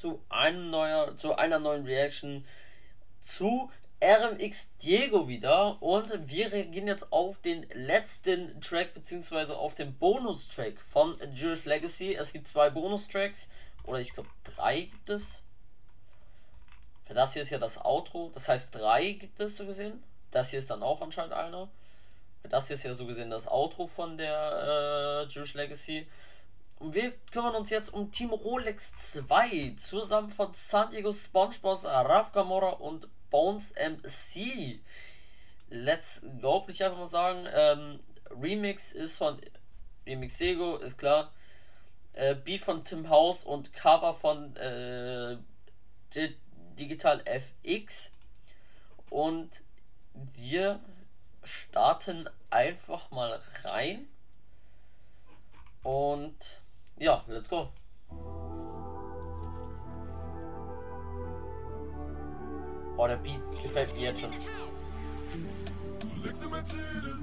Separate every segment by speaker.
Speaker 1: zu einem neuer, zu einer neuen Reaction zu RMX Diego wieder und wir reagieren jetzt auf den letzten Track beziehungsweise auf den Bonustrack von Jewish Legacy. Es gibt zwei Bonustracks oder ich glaube drei gibt es. Das hier ist ja das Outro, das heißt drei gibt es so gesehen. Das hier ist dann auch anscheinend einer. Das hier ist ja so gesehen das Outro von der äh, Jewish Legacy. Wir kümmern uns jetzt um Team Rolex 2, zusammen von Santiago Spongebob, Raf Gamora und Bones MC. Let's go, würde ich einfach mal sagen. Ähm, Remix ist von Remix Sego, ist klar. Äh, Beat von Tim House und Cover von äh, Digital FX. Und wir starten einfach mal rein. Und ja, let's go. Boah, der Beat gefällt mir jetzt schon. Zu sechs im Mercedes,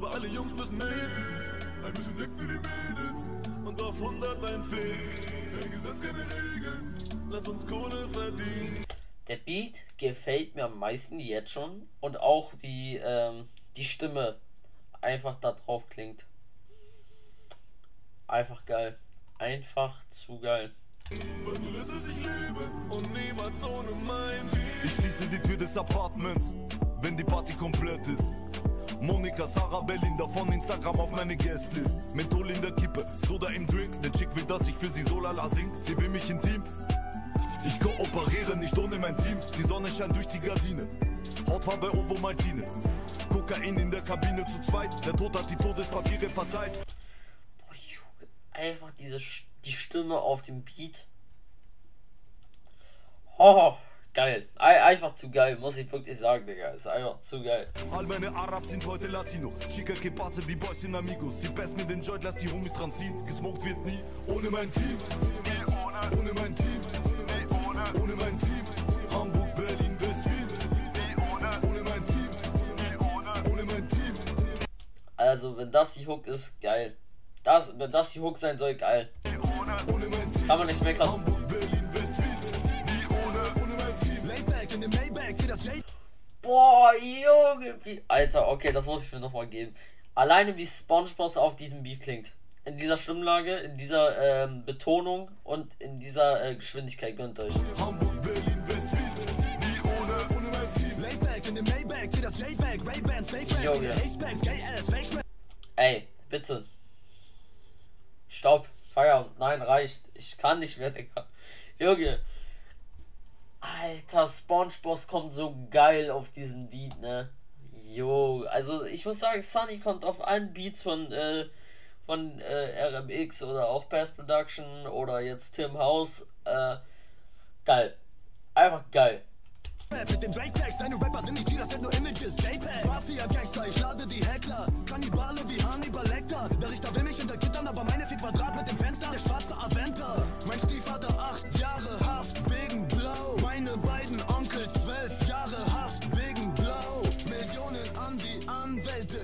Speaker 1: weil alle Jungs müssen reden. Ein bisschen Sex für die Mädels und auf 100 ein Fick. Kein Gesetz, keine Regeln, lass uns Kohle verdienen. Der Beat gefällt mir am meisten jetzt schon und auch wie ähm, die Stimme einfach da drauf klingt. Einfach geil. Einfach zu geil.
Speaker 2: Ich schließe die Tür des Apartments, wenn die Party komplett ist. Monika, Sarah, Belinda von Instagram auf meine Guestlist. Menthol in der Kippe, Soda im Drink. Der Chick will, dass ich für sie so lala sing. Sie will mich intim. Ich kooperiere nicht ohne mein Team. Die Sonne scheint durch die Gardine. Hautfarbe Ovo Martine. Kokain in der Kabine zu zweit. Der Tod hat die Todespapiere verteilt
Speaker 1: einfach diese die Stimme auf dem Beat. Oh, geil. Einfach zu geil, muss ich wirklich sagen, Digga. Ist einfach zu geil.
Speaker 2: All meine Arabs sind heute Latinos. Chica que pase, die Boys sind Amigos. Sie best mir den Joint, lass die Homies dran ziehen. Gesmoked wird nie ohne mein Team. Nee, ohne, ohne mein Team. Nee, ohne, ohne mein Team. Hamburg, Berlin, West-Wien. Nee, ohne, ohne mein Team. Nee, ohne, ohne mein Team.
Speaker 1: Also, wenn das die Hook ist, geil. Das, wenn das die Hook sein soll, geil. Kann man nicht meckern. Boah, Junge, wie. Alter, okay, das muss ich mir nochmal geben. Alleine wie SpongeBob auf diesem Beat klingt. In dieser Stimmlage, in dieser ähm, Betonung und in dieser äh, Geschwindigkeit gönnt euch. Junge. Ey, bitte. Stopp, Feierabend, nein, reicht. Ich kann nicht mehr, Digga. Junge. Alter, Spongebob kommt so geil auf diesem Beat, ne? Jo, also ich muss sagen, Sunny kommt auf allen Beats von, äh, von äh, RMX oder auch Past Production oder jetzt Tim House. Äh, geil. Einfach geil. Mit den Drake Tags, deine Rapper sind nicht die, das sind nur Images. JPEG, Mafia Gangster, ich lade die Heckler. Kannibale wie Hannibal Lecter. Der Richter will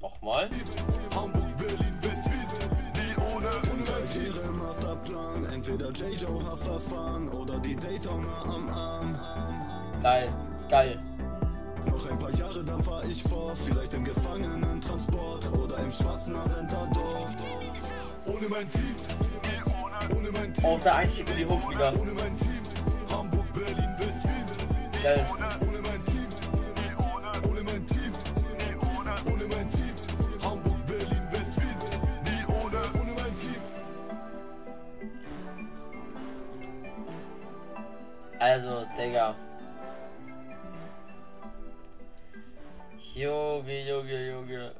Speaker 1: Nochmal. Hamburg, Berlin, West-Wien, die ohne Ihre Masterplan. Entweder J-Joe Haftverfahren oder die Daytona am Arm. Geil, geil.
Speaker 2: Noch ein paar Jahre, dann fahr ich vor. Vielleicht im Gefangenentransport oder im schwarzen Aventador. Ohne mein Team,
Speaker 1: ohne mein Team. Auch der Einstieg in die Hook wieder. Ohne mein Team. Geil. Ohne mein Also, Digga. Junge, Junge, Junge.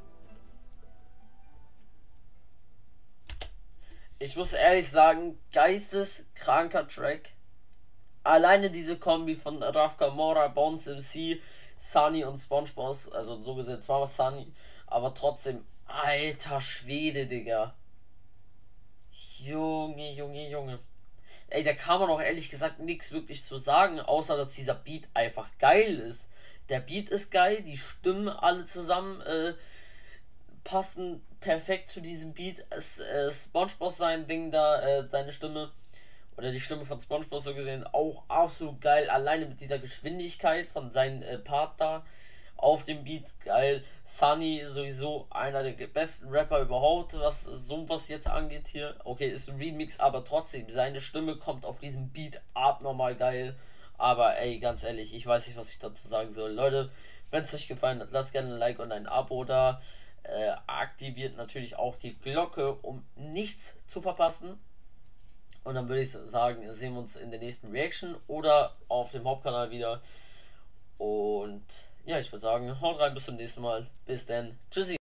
Speaker 1: Ich muss ehrlich sagen, geisteskranker Track. alleine diese Kombi von Rafka Mora, Bones MC, Sunny und SpongeBob, also so gesehen zwar was Sunny, aber trotzdem, alter Schwede, Digga. Junge, Junge, Junge. Ey, da kann man auch ehrlich gesagt nichts wirklich zu sagen, außer dass dieser Beat einfach geil ist. Der Beat ist geil, die Stimmen alle zusammen äh, passen perfekt zu diesem Beat. Es, äh, SpongeBob sein Ding da, äh, seine Stimme oder die Stimme von SpongeBob so gesehen auch absolut geil. Alleine mit dieser Geschwindigkeit von seinem äh, Part da auf dem Beat geil. Sunny sowieso einer der besten Rapper überhaupt, was sowas jetzt angeht hier. Okay, ist ein Remix, aber trotzdem, seine Stimme kommt auf diesem Beat abnormal geil. Aber ey, ganz ehrlich, ich weiß nicht, was ich dazu sagen soll. Leute, wenn es euch gefallen hat, lasst gerne ein Like und ein Abo da. Äh, aktiviert natürlich auch die Glocke, um nichts zu verpassen. Und dann würde ich sagen, sehen wir uns in der nächsten Reaction oder auf dem Hauptkanal wieder. Und ja, ich würde sagen, haut rein, bis zum nächsten Mal. Bis dann. Tschüssi.